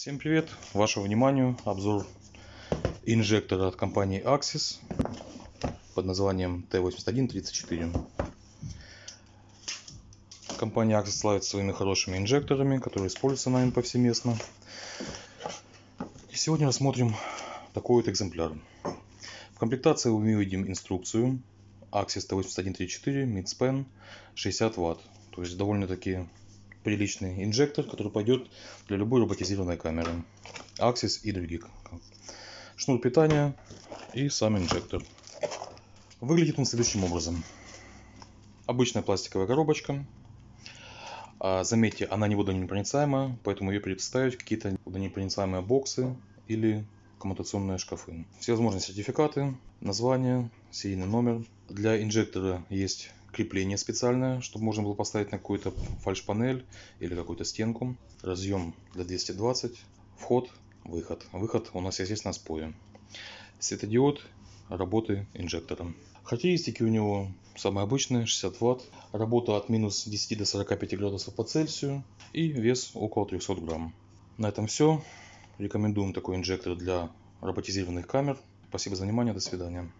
Всем привет! Вашему вниманию обзор инжектора от компании Axis под названием T8134. Компания Axis славится своими хорошими инжекторами, которые используются нами повсеместно. И сегодня рассмотрим такой вот экземпляр. В комплектации мы увидим инструкцию Axis T8134 Midspan 60 Вт. То есть довольно-таки приличный инжектор, который пойдет для любой роботизированной камеры. Axis и других. Шнур питания и сам инжектор. Выглядит он следующим образом. Обычная пластиковая коробочка. А, заметьте, она не водонепроницаемая, поэтому ее представить какие-то водонепроницаемые боксы или коммутационные шкафы. Все возможные сертификаты, название, серийный номер. Для инжектора есть крепление специальное, чтобы можно было поставить на какую-то фальш-панель или какую-то стенку. Разъем для 220, вход, выход. Выход у нас, естественно, с POE. Светодиод работы инжектора. Характеристики у него самые обычные, 60 Вт, работа от минус 10 до 45 градусов по Цельсию и вес около 300 грамм. На этом все. Рекомендуем такой инжектор для роботизированных камер. Спасибо за внимание, до свидания.